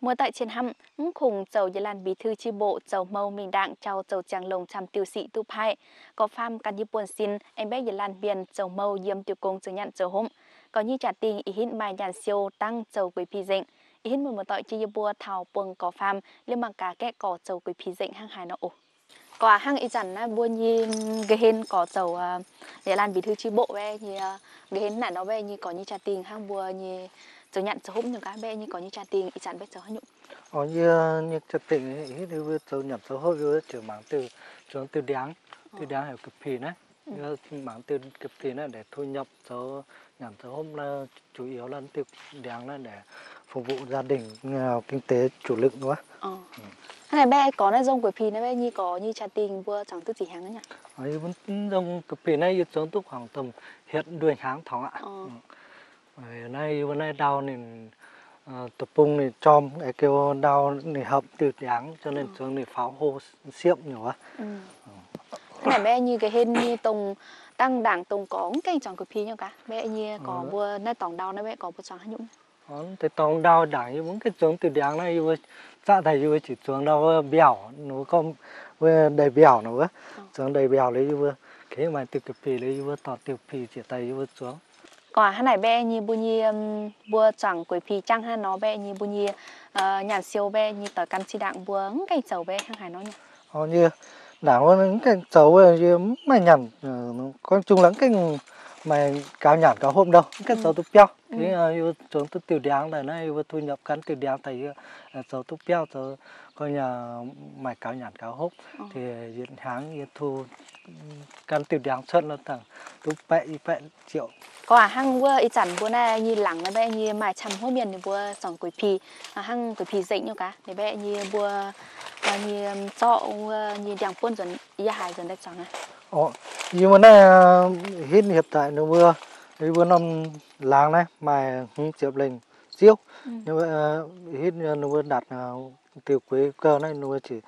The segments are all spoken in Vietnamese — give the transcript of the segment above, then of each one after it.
Mùa tại trên hăm, khủng dầu Gia Lan bí thư chi bộ dầu mâu mình đảng chầu dầu chàng lồng chăm tiêu sĩ tu phai. Có pham can như buồn xin, em bé Gia Lan biên dầu mâu diêm tiêu công chứng nhận dầu hôm. Có như trả tiền ý hít mai nhàn siêu tăng dầu quý phi dịnh. Ý hít mùa mùa tội chi bùa thảo buông có pham, liên bằng cả kẹ cỏ dầu quý phi dịnh hàng hải nó ổ. Có hăng ý chẳng na bùa như gây hên có dầu Gia Lan bí thư chi bộ về như gây hên là nó về như có như trả tiền hăng bùa như giờ nhận giờ hôm nhiều cá bé như có như trả tiền ít chẳng biết giờ nhụng ở như như trả tiền ý thì vừa giờ nhận giờ hôm vừa chỉ mang từ trường từ đáng từ đáng hiểu cực phì đấy như mang từ cực phì này để thu nhập giờ nhận giờ hôm là chủ yếu là từ đáng là để phục vụ gia đình kinh tế chủ lực nữa. Ờ. ừ. này bé có này dòng cực phì này bé như có như trả tiền vừa chẳng tức gì hàng nữa nhỉ ấy vẫn dòng cực phì này giống tức khoảng tầm hiện đuôi tháng thóng ạ ờ. ừ nay bữa nay đau nên uh, tập trung thì chom cái kêu đau thì hợp từ đáng cho nên chúng thì pháo hô xiêm nhiều quá ừ. thế này bé như cái hên như tùng tăng đảng tùng có cái chọn cực phi nhau cả bé như có ừ. vừa nay tổng đau này bé có vừa chọn nhũng thì tổng đau đảng như muốn cái chúng từ đáng này vừa dạ thầy vừa chỉ xuống đau bèo nó không vừa đầy bèo nữa xuống đầy bèo lấy vừa cái mà từ cực phi lấy vừa tọt từ phi chỉ tay vừa xuống. Còn hắn này bé như bu như bua chẳng quỷ phi chăng ha nó bé như bu như nhàn siêu bé như tờ căn chi đặng bua cái dầu bé hăng hải nó nhỉ? Họ như đảng nó cái dầu như mà nhàn con chung lắm cái mà cao nhàn cao hôm đâu cái dầu tu béo. Cái chúng tu tiểu đáng này nó yêu thu nhập cắn tiểu đáng tại dầu tu béo dầu coi nhà mày cao nhàn cao hốc thì diện hàng thu cắn tiểu đáng xuất nó thằng tu bẹ bẹ triệu. Có à hăng bữa ít chẳng bữa này như lẳng này bé như mài chăm hôm miền thì bữa sòng quỷ pì à hăng quỷ pì dậy nhau cả thì bé như bữa như cho như đằng quân dần ya hài dần đấy chẳng à như bữa này hiện hiện tại nó bữa thì bữa năm làng này mài không chịu lên siêu nhưng mà hiện nó bữa đặt tiêu quế cơ này nó chỉ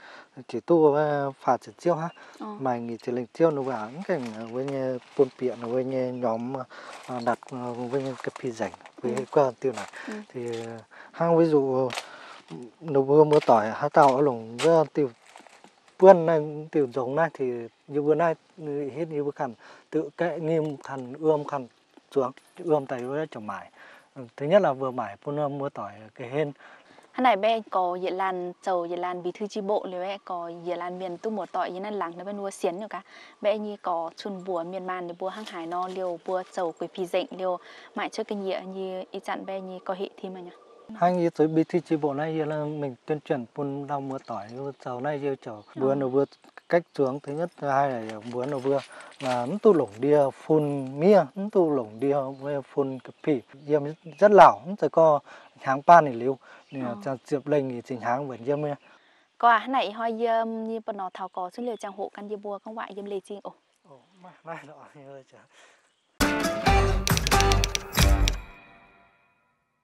chỉ tu phạt chỉ chiêu ha ờ. mà nghỉ chỉ lên chiêu nó vào cái với nhà buôn nó với nhà nhóm à, đặt à, với nhà cái phi rảnh với ừ. cơ tiêu này ừ. thì hang ví dụ nó vừa mưa tỏi ha tàu ở lồng với tiêu vườn này tiểu giống này thì như vừa nay hết như vừa khăn, tự kệ nghiêm khăn, ươm khăn xuống, ươm tay với trồng mải ừ, thứ nhất là vừa mải phun mưa tỏi cái hên. Hắn này bé có dễ lan, chầu dễ lan bí thư chi bộ liền bé có dễ lan miền tu một tỏi như nên làng nó bên nuôi xiến nhiều cả. Bé như có chun bùa miền man để bùa hăng hải no, liều bùa chầu quỷ phi dịnh liều mãi cho cái nhựa như ý chặn bé như có hệ thì mà nhỉ? Hai như tới bí thư chi bộ này là mình tuyên truyền phun rau mưa tỏi chầu này yêu chầu bữa nó vừa cách xuống. Thứ nhất thứ hai là bữa nó vừa là nó tu lủng đi phun mía nó tu lủng đi phun cà phê rất lão nó có hàng pan này liu nè cho chụp lên thì trình hàng vẫn dâm nha có à này hơi dâm như bọn nó thảo có số liệu trang hộ căn dâm bùa không vậy dâm lê chinh ồ. Ồ mà này nó ơi chả